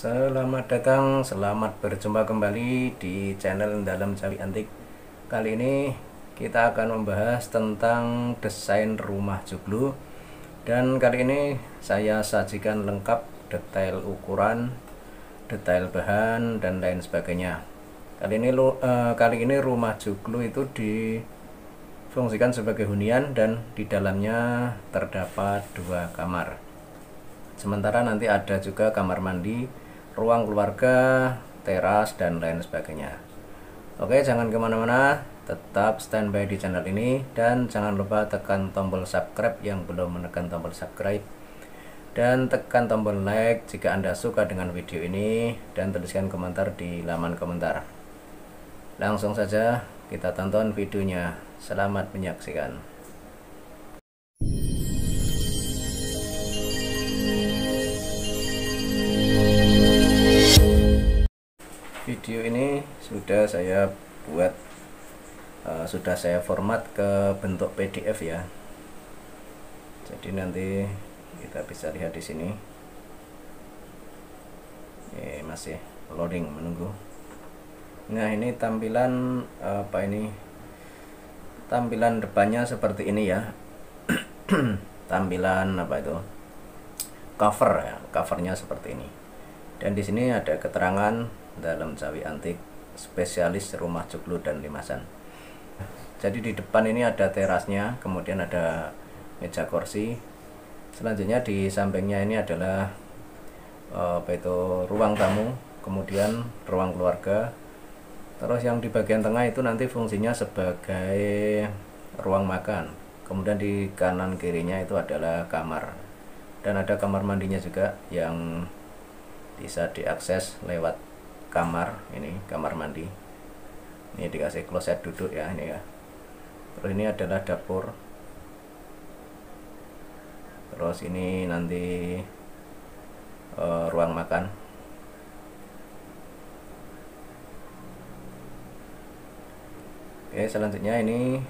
Selamat datang, selamat berjumpa kembali di channel Dalam Jawi Antik. Kali ini kita akan membahas tentang desain rumah joglo Dan kali ini saya sajikan lengkap detail ukuran, detail bahan, dan lain sebagainya. Kali ini, uh, kali ini rumah joglo itu difungsikan sebagai hunian dan di dalamnya terdapat dua kamar. Sementara nanti ada juga kamar mandi ruang keluarga teras dan lain sebagainya. Oke jangan ke mana-mana tetap standby di channel ini dan jangan lupa tekan tombol subscribe yang belum menekan tombol subscribe dan tekan tombol like jika anda suka dengan video ini dan tuliskan komentar di laman komentar. Langsung saja kita tonton videonya. Selamat menyaksikan video ini sudah saya buat uh, sudah saya format ke bentuk PDF ya. Jadi nanti kita bisa lihat di sini. Ini masih loading menunggu. Nah ini tampilan apa ini? Tampilan depannya seperti ini ya. Tampilan apa itu? Cover ya covernya seperti ini. Dan di sini ada keterangan dalam Jawi Antik spesialis rumah joglo dan limasan. Jadi di depan ini ada terasnya kemudian ada meja kursi. Selanjutnya di sampingnya ini adalah eh, apa itu ruang tamu kemudian ruang keluarga. Terus yang di bagian tengah itu nanti fungsinya sebagai ruang makan. Kemudian di kanan kirinya itu adalah kamar. Dan ada kamar mandinya juga yang bisa diakses lewat kamar ini kamar mandi. Ini dikasih kloset duduk ya ini ya. Terus ini adalah dapur. Terus ini nanti uh, ruang makan. Oke selanjutnya ini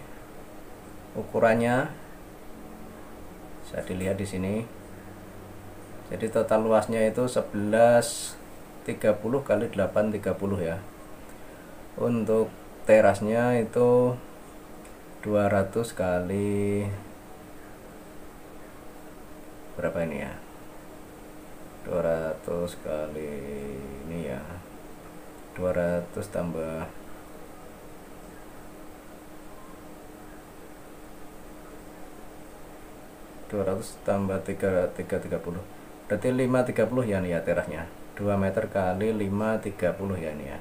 ukurannya. Bisa dilihat di sini. Jadi total luasnya itu 11 30 kali 8 30 ya. Untuk terasnya itu 200 kali berapa ini ya? 200 kali ini ya. 200 tambah dua ratus tambah tiga tiga tiga puluh. Berarti lima tiga puluh ya nih ya terasnya 2 meter kali 530 ya ini ya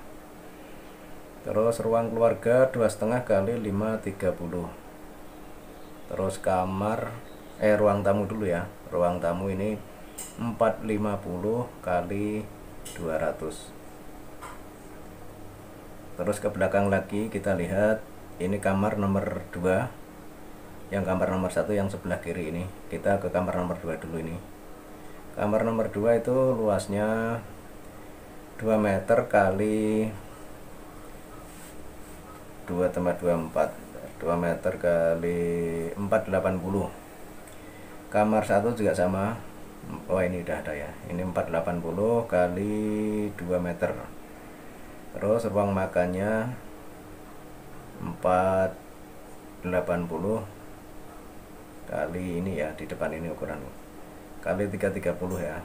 terus ruang keluarga dua setengah kali 530 terus kamar eh ruang tamu dulu ya. Ruang tamu ini 450 kali 200 terus ke belakang lagi kita lihat ini kamar nomor 2 yang kamar nomor satu yang sebelah kiri ini. Kita ke kamar nomor 2 dulu ini kamar nomor 2 itu luasnya 2 meter kali 2 tambah 24 2 meter kali 480 kamar satu juga sama. Oh ini udah ada ya. Ini 480 kali 2 meter. Terus ruang makannya 480 kali ini ya di depan ini ukuran kali 330 ya.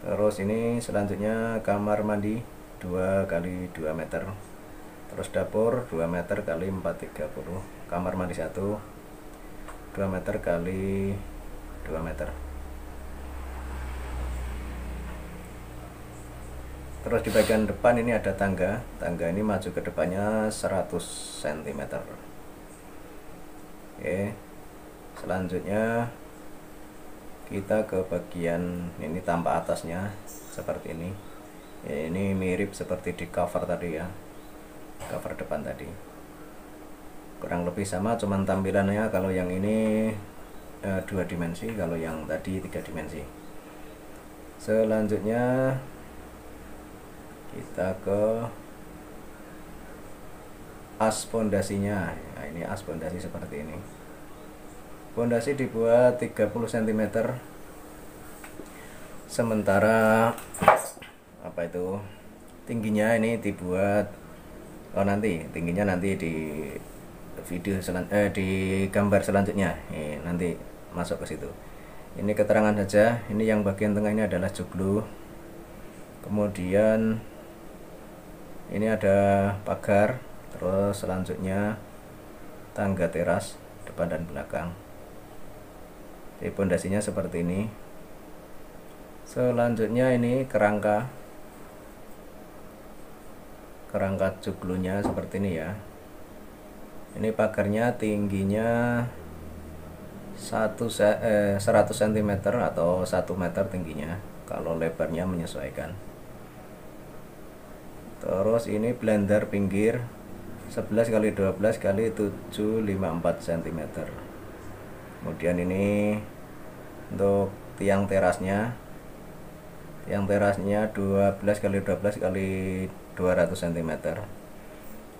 Terus ini selanjutnya kamar mandi 2 kali 2 meter. Terus dapur 2 meter kali 430 kamar mandi 1 2 meter kali 2 meter. Terus di bagian depan ini ada tangga. Tangga ini maju ke depannya 100 cm oke. Selanjutnya kita ke bagian ini tanpa atasnya seperti ini. Ya, ini mirip seperti di cover tadi ya. Cover depan tadi. Kurang lebih sama cuman tampilannya kalau yang ini e, dua dimensi kalau yang tadi tiga dimensi. Selanjutnya kita ke as pondasinya. Nah, ini as pondasi seperti ini Pondasi dibuat 30 cm sementara apa itu tingginya ini dibuat oh nanti tingginya nanti di video selan eh, di gambar selanjutnya. Eh, nanti masuk ke situ. Ini keterangan saja. Ini yang bagian tengah ini adalah joglo. Kemudian ini ada pagar terus selanjutnya tangga teras depan dan belakang jadi pondasinya seperti ini. Selanjutnya ini kerangka kerangka joglonya seperti ini ya. Ini pagarnya tingginya 1 eh, 100 cm atau 1 meter tingginya kalau lebarnya menyesuaikan. Terus ini blender pinggir 11 kali 12 kali 754 cm kemudian ini untuk tiang terasnya. Yang terasnya 12 kali 12 kali 200 cm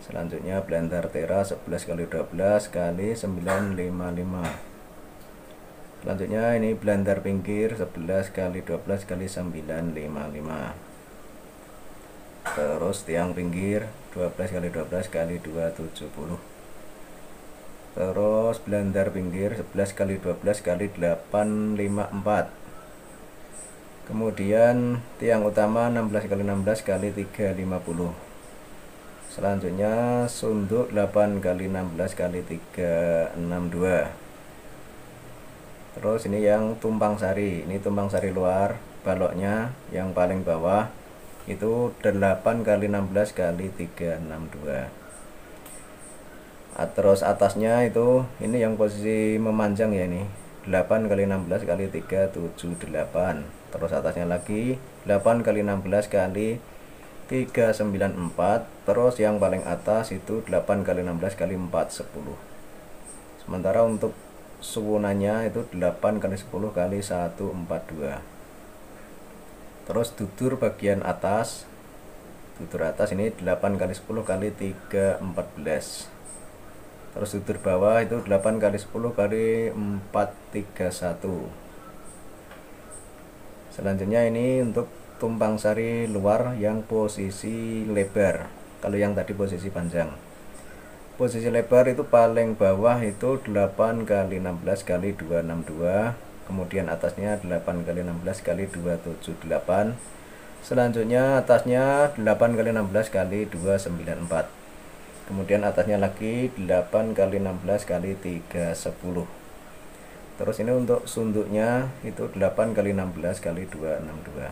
selanjutnya blender teras 11 kali 12 kali 955 selanjutnya ini blender pinggir 11 kali 12 kali 955 terus tiang pinggir 12 kali 12 kali 270 terus blender pinggir 11 kali 12 kali 854 kemudian tiang utama 16 kali 16 kali 350 selanjutnya sunduk 8 kali 16 kali 362 terus ini yang tumpang sari. Ini tumpang sari luar baloknya yang paling bawah itu 8 kali 16 kali 362 terus atasnya itu ini yang posisi memanjang ya ini. 8 kali 16 kali 378 terus atasnya lagi 8 kali 16 kali 394 terus yang paling atas itu 8 kali 16 kali 410 sementara untuk suwunannya itu 8 kali 10 kali 142 terus tutur bagian atas tutur atas ini 8 kali 10 kali 314 terus tutur bawah itu 8 kali 10 kali 431 selanjutnya ini untuk tumpang sari luar yang posisi lebar. Kalau yang tadi posisi panjang. Posisi lebar itu paling bawah itu 8 kali 16 kali 262 kemudian atasnya 8 kali 16 kali 278 selanjutnya atasnya 8 kali 16 kali 294 kemudian atasnya lagi 8 kali 16 kali 310 terus ini untuk sunduknya itu 8 kali 16 kali 262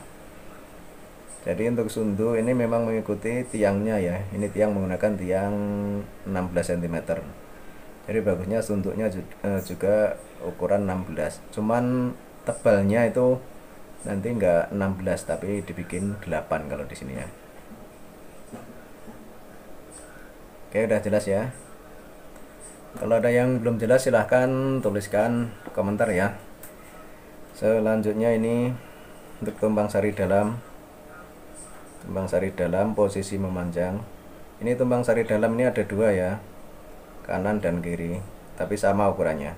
jadi untuk sunduk ini memang mengikuti tiangnya ya. Ini tiang menggunakan tiang 16 cm jadi bagusnya sunduknya eh, juga ukuran 16 cuman tebalnya itu nanti enggak 16 tapi dibikin 8 kalau di sini ya Oke udah jelas ya. Kalau ada yang belum jelas silahkan tuliskan komentar ya. Selanjutnya ini untuk tumbang sari dalam. Tumbang sari dalam posisi memanjang. Ini tumbang sari dalam ini ada dua ya kanan dan kiri tapi sama ukurannya.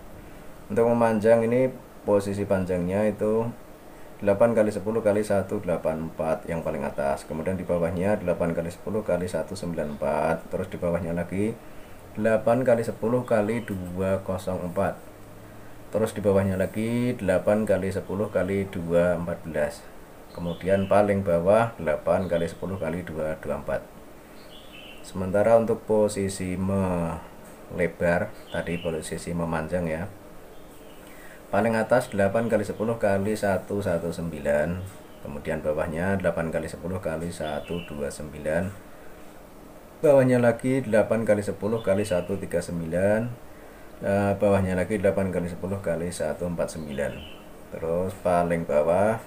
Untuk memanjang ini posisi panjangnya itu 8 kali 10 kali 184 yang paling atas. Kemudian di bawahnya 8 kali 10 kali 194 terus di bawahnya lagi 8 kali 10 kali 204 terus di bawahnya lagi 8 kali 10 kali 214 kemudian paling bawah 8 kali 10 kali 224 sementara untuk posisi melebar tadi posisi memanjang ya paling atas 8 kali 10 kali 119 kemudian bawahnya 8 kali 10 kali 129 bawahnya lagi 8 kali 10 kali 139 nah, bawahnya lagi 8 kali 10 kali 149 terus paling bawah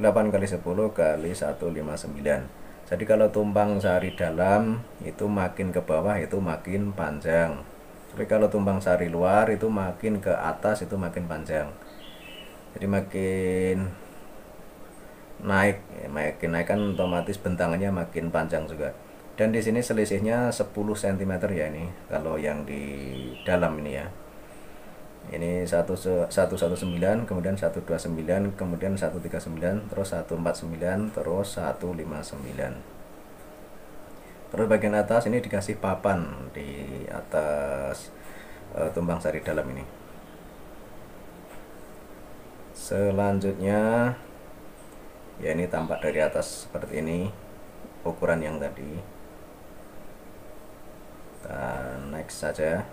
8 kali 10 kali 159 jadi kalau tumpang sari dalam itu makin ke bawah itu makin panjang tapi kalau tumpang sari luar itu makin ke atas itu makin panjang. Jadi makin naik ya, makin naik kan otomatis bentangannya makin panjang juga. Dan di sini selisihnya 10 cm ya ini kalau yang di dalam ini ya. Ini 119 kemudian 129 kemudian 139 terus 149 terus 159 terus bagian atas ini dikasih papan di atas e, tumbang sari dalam ini. Selanjutnya ya ini tampak dari atas seperti ini ukuran yang tadi. Kita next saja.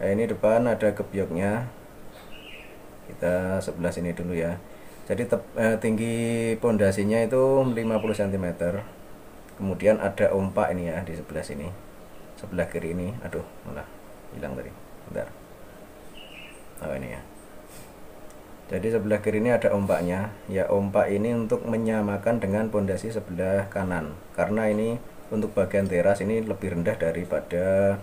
Nah ini depan ada kebioknya. Kita sebelah sini dulu ya. Jadi tep, eh, tinggi pondasinya itu 50 cm kemudian ada ompak ini ya di sebelah sini. Sebelah kiri ini aduh malah hilang tadi. Bentar. Oh ini ya. Jadi sebelah kiri ini ada ompaknya. Ya ompak ini untuk menyamakan dengan pondasi sebelah kanan. Karena ini untuk bagian teras ini lebih rendah daripada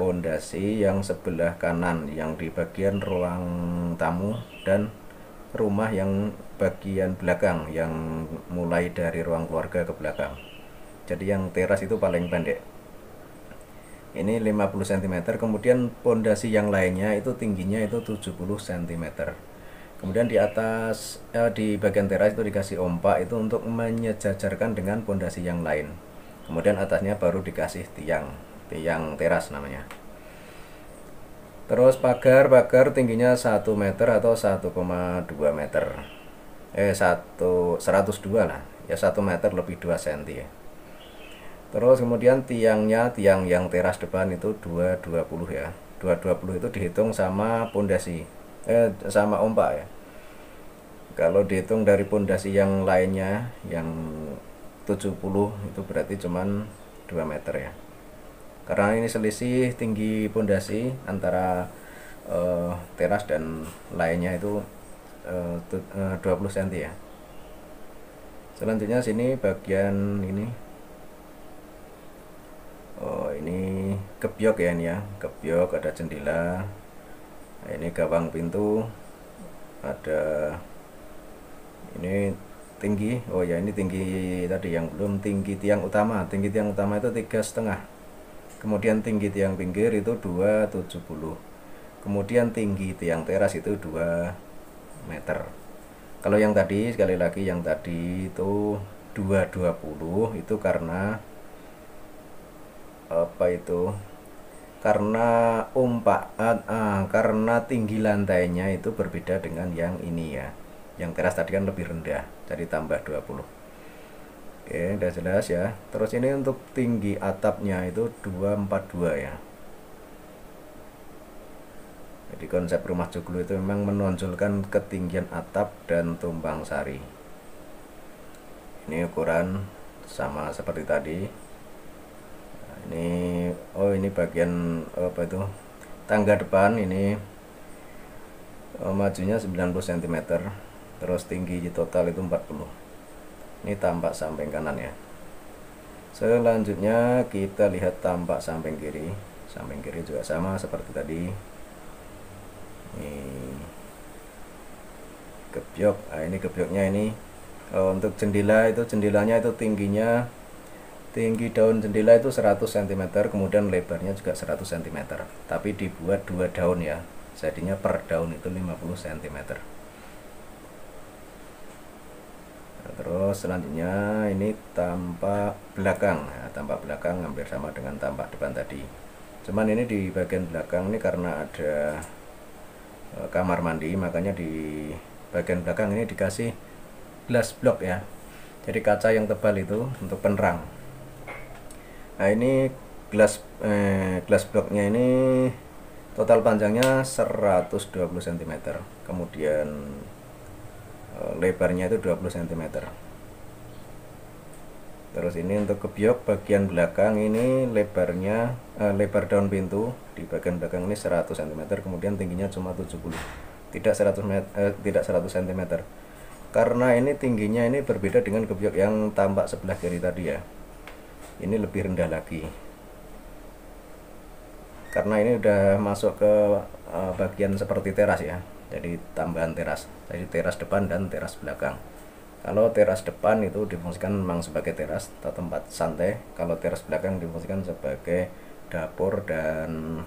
pondasi yang sebelah kanan yang di bagian ruang tamu dan rumah yang bagian belakang yang mulai dari ruang keluarga ke belakang jadi yang teras itu paling pendek. Ini 50 cm kemudian pondasi yang lainnya itu tingginya itu 70 cm kemudian di atas eh, di bagian teras itu dikasih ompak itu untuk menyejajarkan dengan pondasi yang lain. Kemudian atasnya baru dikasih tiang tiang teras namanya. Terus pagar pagar tingginya 1 meter atau 1,2 meter. Eh 1 102 lah. Ya 1 meter lebih 2 cm ya terus kemudian tiangnya tiang yang teras depan itu 220 ya. 220 itu dihitung sama pondasi. Eh sama ombak ya. Kalau dihitung dari pondasi yang lainnya yang 70 itu berarti cuman 2 meter ya. Karena ini selisih tinggi pondasi antara uh, teras dan lainnya itu uh, 20 cm ya. Selanjutnya sini bagian ini oh ini kebiok ya ini ya kebiok ada jendela. Nah, ini gawang pintu. Ada ini tinggi. Oh ya ini tinggi tadi yang belum. Tinggi tiang utama. Tinggi tiang utama itu tiga setengah. Kemudian tinggi tiang pinggir itu 270 kemudian tinggi tiang teras itu 2 meter. Kalau yang tadi sekali lagi yang tadi itu 220 itu karena apa itu? Karena umpak ah, karena tinggi lantainya itu berbeda dengan yang ini ya. Yang teras tadi kan lebih rendah jadi tambah 20 oke udah jelas ya. Terus ini untuk tinggi atapnya itu 242 ya. Jadi konsep rumah joglo itu memang menonjolkan ketinggian atap dan tumpang sari. Ini ukuran sama seperti tadi ini oh ini bagian apa itu? Tangga depan ini oh, majunya 90 cm terus tinggi total itu 40 ini tampak samping kanan ya. Selanjutnya kita lihat tampak samping kiri. Samping kiri juga sama seperti tadi. Ini gebyok nah, ini gebyoknya ini oh, untuk jendela itu jendelanya itu tingginya tinggi daun jendela itu 100 cm kemudian lebarnya juga 100 cm tapi dibuat dua daun ya. Jadinya per daun itu 50 cm terus selanjutnya ini tampak belakang. Ya, tampak belakang hampir sama dengan tampak depan tadi. Cuman ini di bagian belakang ini karena ada e, kamar mandi makanya di bagian belakang ini dikasih glass block ya. Jadi kaca yang tebal itu untuk penerang nah ini glass eh, glass blocknya ini total panjangnya 120 cm kemudian Eh, lebarnya itu 20 cm terus ini untuk kebiok bagian belakang ini lebarnya eh, lebar daun pintu di bagian belakang ini 100 cm kemudian tingginya cuma 70 tidak 100 met, eh, tidak 100 cm karena ini tingginya ini berbeda dengan kebiok yang tampak sebelah kiri tadi ya ini lebih rendah lagi. Karena ini udah masuk ke uh, bagian seperti teras ya. Jadi tambahan teras. Jadi teras depan dan teras belakang. Kalau teras depan itu difungsikan memang sebagai teras atau tempat santai. Kalau teras belakang difungsikan sebagai dapur dan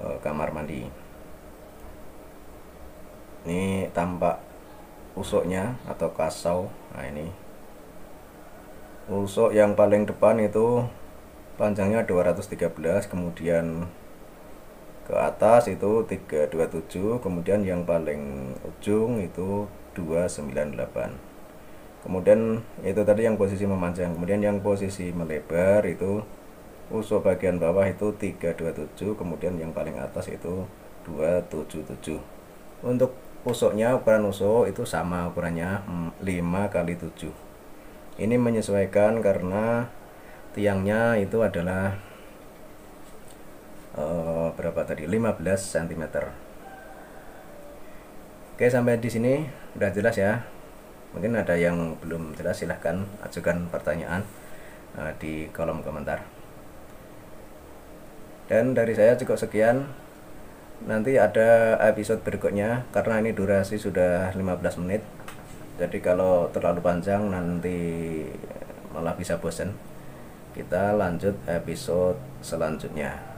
e, kamar mandi. Ini tampak usuknya atau kasau. Nah ini usuk yang paling depan itu panjangnya 213 kemudian ke atas itu 327 kemudian yang paling ujung itu 298 kemudian itu tadi yang posisi memanjang kemudian yang posisi melebar itu usuk bagian bawah itu 327 kemudian yang paling atas itu 277 untuk usuknya ukuran usuk itu sama ukurannya 5 kali 7 ini menyesuaikan karena tiangnya itu adalah uh, berapa tadi? 15 cm Oke sampai di sini udah jelas ya. Mungkin ada yang belum jelas silahkan ajukan pertanyaan uh, di kolom komentar. Dan dari saya cukup sekian. Nanti ada episode berikutnya karena ini durasi sudah 15 menit jadi kalau terlalu panjang nanti malah bisa bosan kita lanjut episode selanjutnya